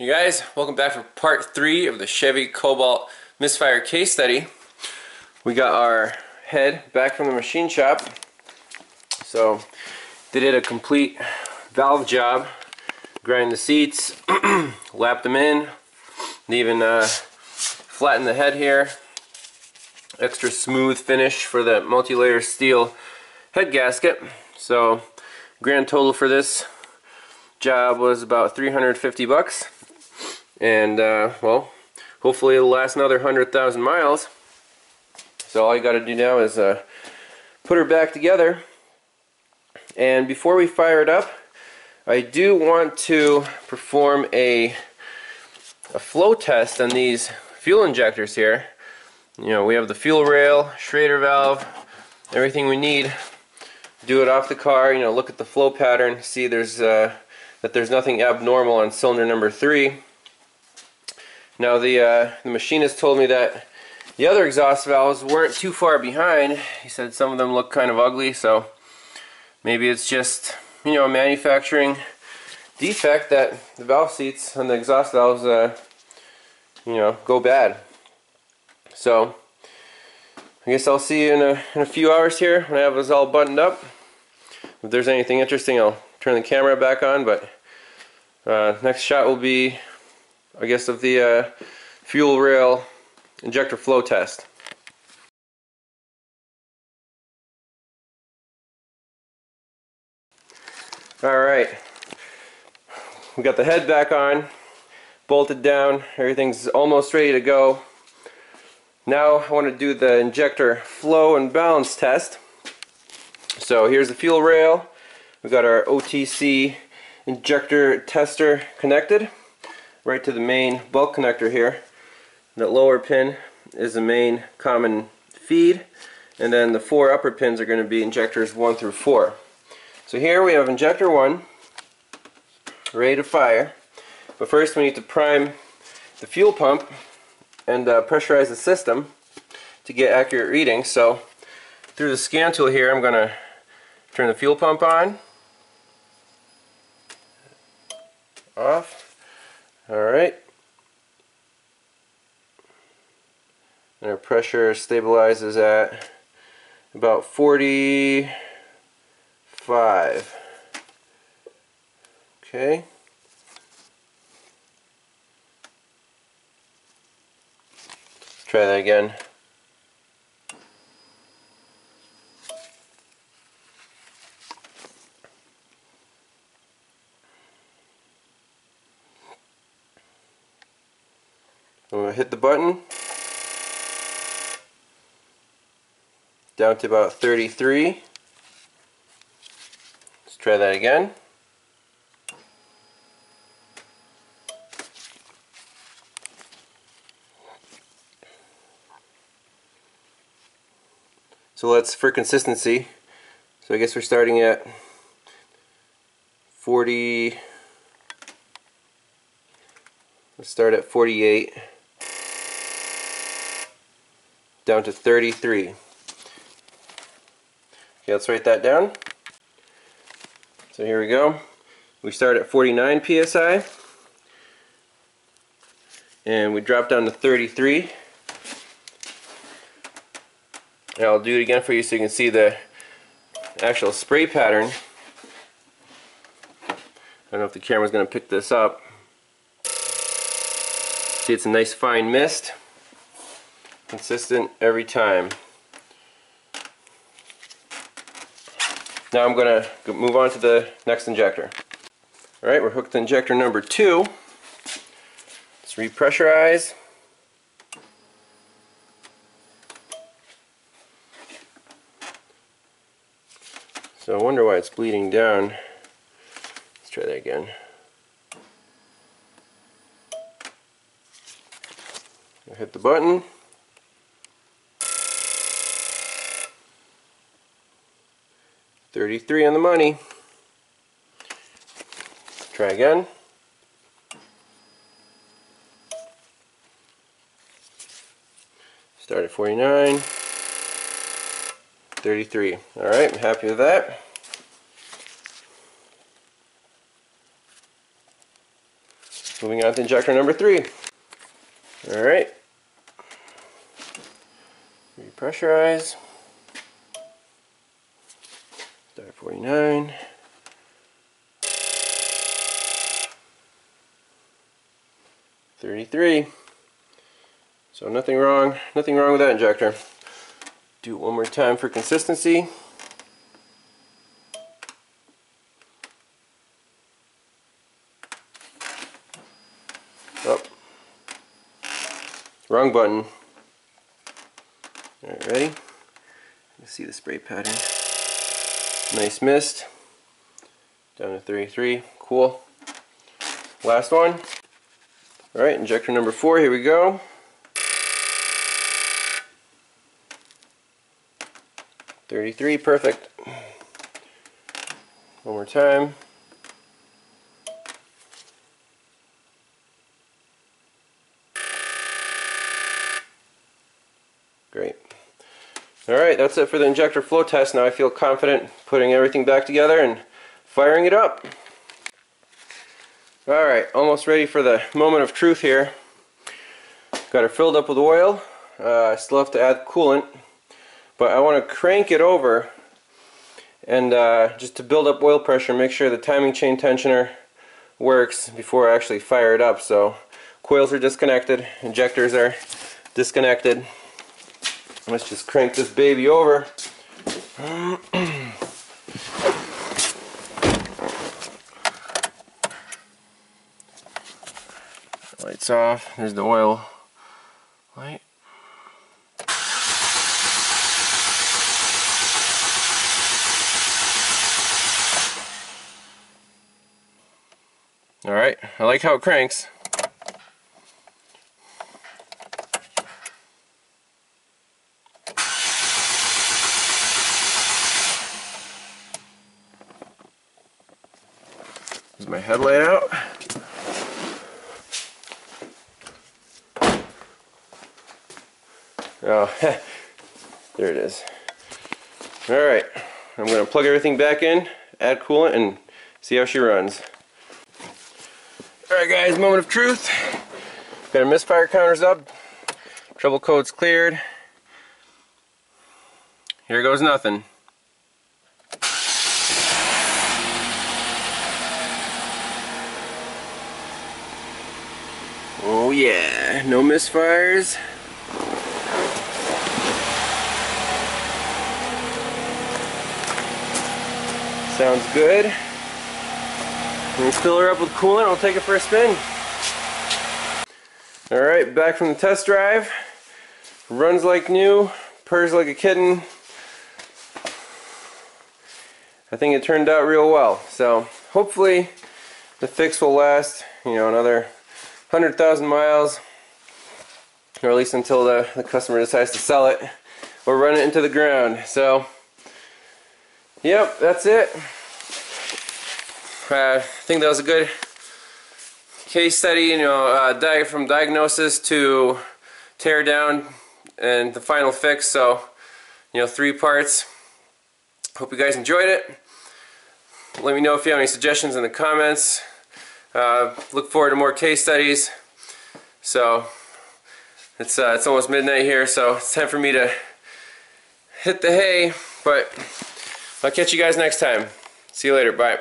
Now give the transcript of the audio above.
You guys, welcome back for part three of the Chevy Cobalt misfire case study. We got our head back from the machine shop. So they did a complete valve job, grind the seats, lap them in, and even uh, flatten the head here. Extra smooth finish for the multi-layer steel head gasket. So grand total for this job was about 350 bucks and uh, well hopefully it'll last another 100,000 miles. So all you got to do now is uh, put her back together. And before we fire it up I do want to perform a a flow test on these fuel injectors here. You know we have the fuel rail Schrader valve everything we need. Do it off the car you know look at the flow pattern see there's uh, that there's nothing abnormal on cylinder number three. Now the, uh, the machinist told me that the other exhaust valves weren't too far behind. He said some of them look kind of ugly, so maybe it's just, you know, a manufacturing defect that the valve seats and the exhaust valves, uh, you know, go bad. So, I guess I'll see you in a, in a few hours here when I have this all buttoned up. If there's anything interesting, I'll turn the camera back on, but uh, next shot will be, I guess, of the uh, fuel rail injector flow test. Alright, we got the head back on, bolted down, everything's almost ready to go. Now I want to do the injector flow and balance test. So here's the fuel rail, We've got our OTC injector tester connected right to the main bulk connector here. That lower pin is the main common feed and then the four upper pins are going to be injectors 1 through 4. So here we have injector 1 ready to fire but first we need to prime the fuel pump and uh, pressurize the system to get accurate readings so through the scan tool here I'm going to turn the fuel pump on off. Alright. And our pressure stabilizes at about 45. Okay. Let's try that again. I'm going to hit the button. Down to about 33 let's try that again. So let's for consistency so I guess we're starting at 40 let's start at 48 down to 33. Okay, let's write that down. So here we go. We start at 49 psi and we drop down to 33. And I'll do it again for you so you can see the actual spray pattern. I don't know if the camera's going to pick this up. See, it's a nice fine mist consistent every time. Now I'm going to move on to the next injector. Alright, we're hooked to injector number two. Let's repressurize. So I wonder why it's bleeding down. Let's try that again. hit the button. 33 on the money. Try again. Start at 49. 33. Alright, I'm happy with that. moving on to injector number three. All right. Repressurize. Start 49. Thirty-three. So nothing wrong, nothing wrong with that injector. Do it one more time for consistency. Oh. Wrong button. Alright, ready? You see the spray pattern. Nice mist. Down to 33. Cool. Last one. Alright, injector number four, here we go. Thirty-three, perfect. One more time. Alright, that's it for the injector flow test. Now I feel confident putting everything back together and firing it up. Alright, almost ready for the moment of truth here. Got it filled up with oil. Uh, I still have to add coolant. But I want to crank it over and uh, just to build up oil pressure, make sure the timing chain tensioner works before I actually fire it up. So coils are disconnected, injectors are disconnected. Let's just crank this baby over. Lights off. There's the oil light. Alright, I like how it cranks. My headlight out? Oh, there it is. Alright, I'm going to plug everything back in, add coolant, and see how she runs. Alright guys, moment of truth. Got our misfire counters up. Trouble code's cleared. Here goes nothing. Oh yeah, no misfires. Sounds good. We'll fill her up with coolant, I'll take it for a spin. Alright, back from the test drive. Runs like new, purrs like a kitten. I think it turned out real well. So hopefully the fix will last, you know, another 100,000 miles, or at least until the, the customer decides to sell it or run it into the ground. So, yep, that's it. Uh, I think that was a good case study, you know, uh, from diagnosis to tear down and the final fix. So, you know, three parts. Hope you guys enjoyed it. Let me know if you have any suggestions in the comments. Uh, look forward to more case studies. So, it's, uh, it's almost midnight here, so it's time for me to hit the hay. But I'll catch you guys next time. See you later. Bye.